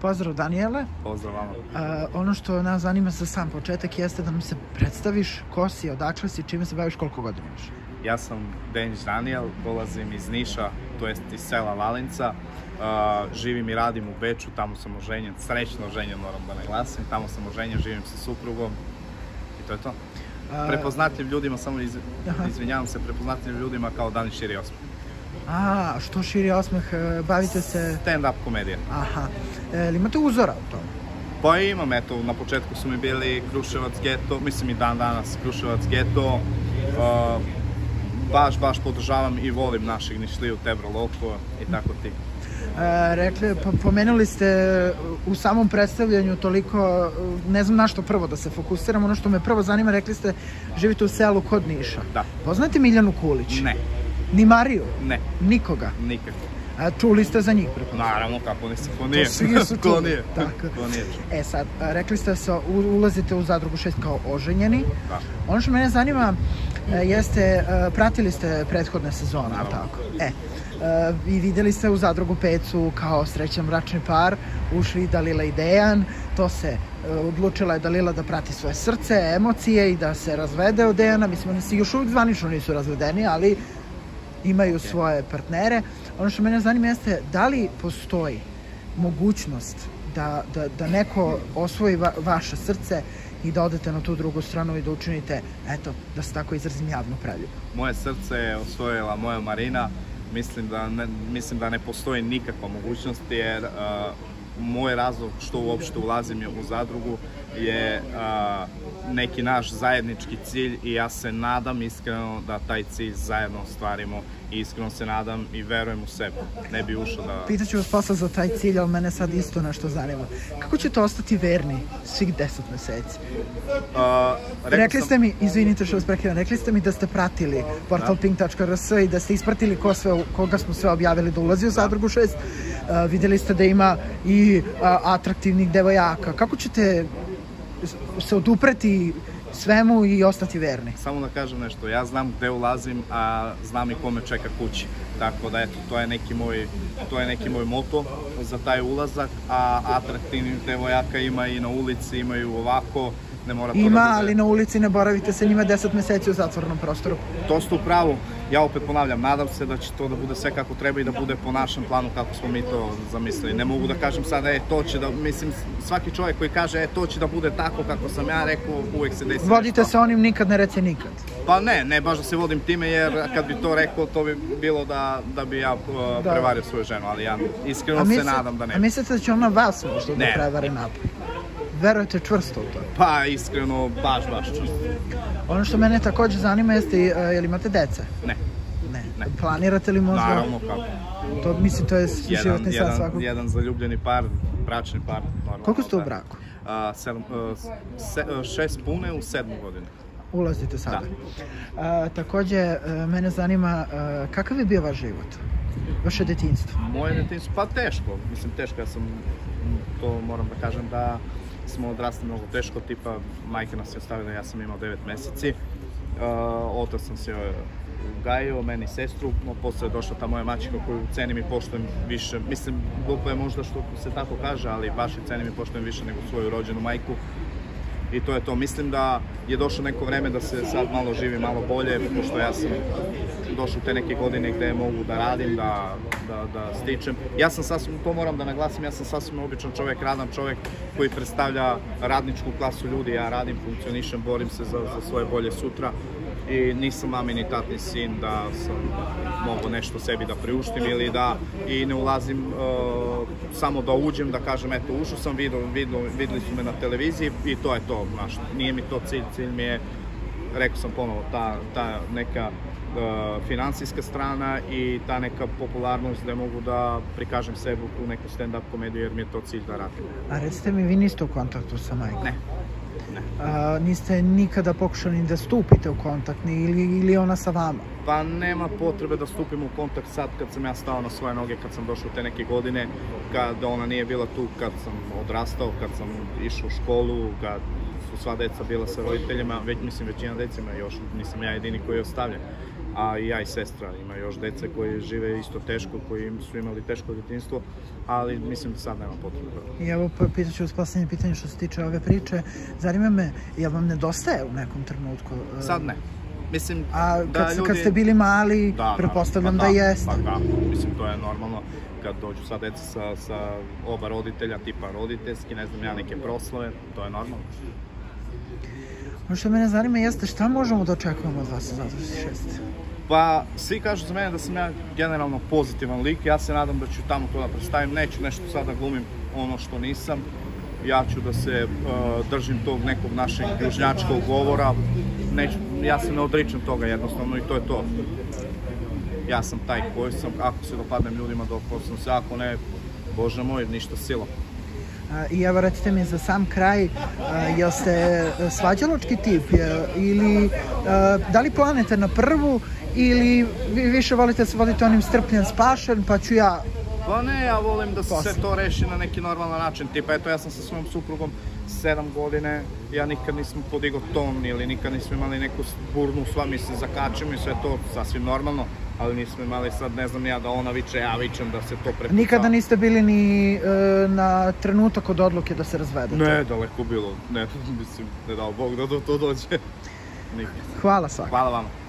Pozdrav Daniele. Pozdrav vama. Uh, ono što nas zanima za sam početak jeste da nam se predstaviš ko si, odakle si, čime se baviš, koliko godina imaš. Ja sam Denić Daniel, dolazim iz Niša, to jest iz sela Valinca. Uh, živim i radim u Beču, tamo sam oženjen, srećno oženjen moram da naglasim, tamo sam oženjen, živim sa suprugom i to je to. Prepoznatljiv ljudima, samo iz, izvinjavam se, prepoznatljiv ljudima kao Dani Širi Osman. A, što širi osmeh, e, bavite se... Stand-up komedija. Aha. E, ili imate uzora u tom? Pa imam, eto, na početku su mi bili Kruševac geto, mislim i dan danas Kruševac geto. Uh, baš, baš podržavam i volim našeg Nišliju, Tebro Loko i tako ti. E, rekli, po, pomenuli ste u samom predstavljanju toliko, ne znam na što prvo da se fokusiram, ono što me prvo zanima, rekli ste živite u selu kod Niša. Da. Poznate Miljanu Kulić? Ne, Ni Mariju? ne, Nikoga? nikako. A, čuli ste za njih pretpostavljam? Naravno, kako nisi, ko nije. To svi su ko čuli. nije, Tako. ko nije. E sad, rekli ste se, ulazite u zadrugu 6 kao oženjeni. Da. Ono što mene zanima e, jeste, e, pratili ste prethodne sezone, Naravno. tako? E, e, i videli ste u zadrugu pecu kao srećan bračni par, ušli Dalila i Dejan, to se odlučila je Dalila da prati svoje srce, emocije i da se razvede od Dejana. Mislim, oni se još uvijek zvanično nisu razvedeni, ali imaju svoje partnere. Ono što mene zanima jeste da li postoji mogućnost da, da, da neko osvoji va, vaše srce i da odete na tu drugu stranu i da učinite, eto, da se tako izrazim javno preljubu. Moje srce je osvojila moja Marina. Mislim da ne, mislim da ne postoji nikakva mogućnost jer uh, moj razlog što uopšte ulazim je u zadrugu je uh, neki naš zajednički cilj i ja se nadam iskreno da taj cilj zajedno ostvarimo i iskreno se nadam i verujem u sebe. Ne bi ušao da... Pitaću vas posle za taj cilj, ali mene sad isto nešto zanima. Kako ćete ostati verni svih deset meseci? Rekao Rekli sam- ste mi, izvinite što vas prekidam, rekli ste mi da ste pratili portal pink.rs i da ste ispratili ko sve, koga smo sve objavili da ulazi u zadrugu 6. Uh, videli ste da ima i a, atraktivnih devojaka. Kako ćete se odupreti svemu i ostati verni? Samo da kažem nešto, ja znam gde ulazim, a znam i kome čeka kući. Tako da eto, to je neki moj, to je neki moj moto za taj ulazak, a atraktivnih devojaka ima i na ulici, imaju ovako, ne mora to Ima, da ali na ulici ne boravite sa njima 10 meseci u zatvornom prostoru. To ste u pravu, ja opet ponavljam, nadam se da će to da bude sve kako treba i da bude po našem planu kako smo mi to zamislili. Ne mogu da kažem sada, e, to će da, mislim, svaki čovjek koji kaže, e, to će da bude tako kako sam ja rekao, uvek se desi Vodite se onim nikad ne rece nikad. Pa ne, ne baš da se vodim time jer kad bi to rekao to bi bilo da, da bi ja uh, Da. prevario svoju ženu, ali ja iskreno se nadam da ne. A mislite da će ona vas možda da prevari napad? Verujete čvrsto u to? Pa iskreno baš, baš čusto. Ono što mene takođe zanima jeste, uh, jel imate dece? Ne, Ne. Ne. Planirate li možda? naravno kako. To, mislim, to je Jedan, životni jedan, svakog. jedan zaljubljeni par, bračni par. Normalno, Koliko ste u da. braku? A, sedam, uh, se, uh, šest pune u sedmu godinu. Ulazite sada. Da. A, takođe, e, mene zanima e, kakav je bio vaš život? Vaše detinjstvo? Moje detinjstvo, pa teško, mislim teško, ja sam, to moram da kažem da smo odrasli mnogo teško, tipa majka nas je ostavila, ja sam imao 9 meseci, uh, otac sam se ugajio, meni i sestru, no posle je došla ta moja mačka koju cenim i poštujem više, mislim, glupo je možda što se tako kaže, ali baš je cenim i poštujem više nego svoju rođenu majku, i to je to. Mislim da je došlo neko vreme da se sad malo živi malo bolje, pošto ja sam došao u te neke godine gde mogu da radim, da, da, da stičem. Ja sam sasvim, to moram da naglasim, ja sam sasvim običan čovek, radan čovek koji predstavlja radničku klasu ljudi. Ja radim, funkcionišem, borim se za, za svoje bolje sutra i nisam mami ni tatni sin da sam mogu nešto sebi da priuštim ili da i ne ulazim uh, samo da uđem, da kažem eto ušao sam, vidio, vidio, videli su me na televiziji i to je to, znaš, nije mi to cilj, cilj mi je, rekao sam ponovo, ta, ta neka uh, finansijska strana i ta neka popularnost da mogu da prikažem sebe u neku stand-up komediju jer mi je to cilj da radim. A recite mi, vi niste u kontaktu sa majkom? Ne. Ne. A, niste nikada pokušali da stupite u kontakt ni, ili, ili ona sa vama? Pa nema potrebe da stupimo u kontakt sad kad sam ja stao na svoje noge, kad sam došao te neke godine, kad ona nije bila tu, kad sam odrastao, kad sam išao u školu, kad su sva deca bila sa roditeljima, već mislim većina dece ima još, nisam ja jedini koji je ostavljen. A i ja i sestra ima još dece koji žive isto teško, koji su imali teško djetinstvo, ali mislim da sad nema potrebe. I evo, pa pitat ću vas posljednje pitanje što se tiče ove priče. Zanima me, jel vam nedostaje u nekom trenutku? e, Sad ne. Mislim, A da kad, ljudi... kad ste bili mali, Da, pretpostavljam pa da, jeste. Pa da, mislim to je normalno kad dođu sad deca sa, sa oba roditelja, tipa roditeljski, ne znam ja, neke proslave, to je normalno. Ono što mene zanima jeste šta možemo da očekujemo od vas u 26. Pa, svi kažu za mene da sam ja generalno pozitivan lik, ja se nadam da ću tamo to da predstavim, neću nešto sad da glumim ono što nisam, ja ću da se uh, držim tog nekog našeg južnjačkog govora, neću, ja se ne odričem toga jednostavno i to je to. Ja sam taj koji sam, ako se dopadnem ljudima, dopao sam se, ako ne, bože moj, ništa silom. A, I evo recite mi za sam kraj, jel ste svađaločki tip ili da li planete na prvu ili vi više volite se vodite onim strpljen spašen pa ću ja Pa ne, ja volim da se to reši na neki normalan način. Tipa, eto, ja sam sa svojom suprugom sedam godine, ja nikad nisam podigao ton ili nikad nismo imali neku burnu sva, mi se zakačimo i sve to sasvim normalno, ali nismo imali sad, ne znam ja, da ona viče, ja vičem, da se to prepuca. nikada niste bili ni e, na trenutak od odluke da se razvedete. Ne, daleko bilo, ne, mislim, ne dao Bog da do to dođe. Nikad. Hvala svakako. Hvala vama.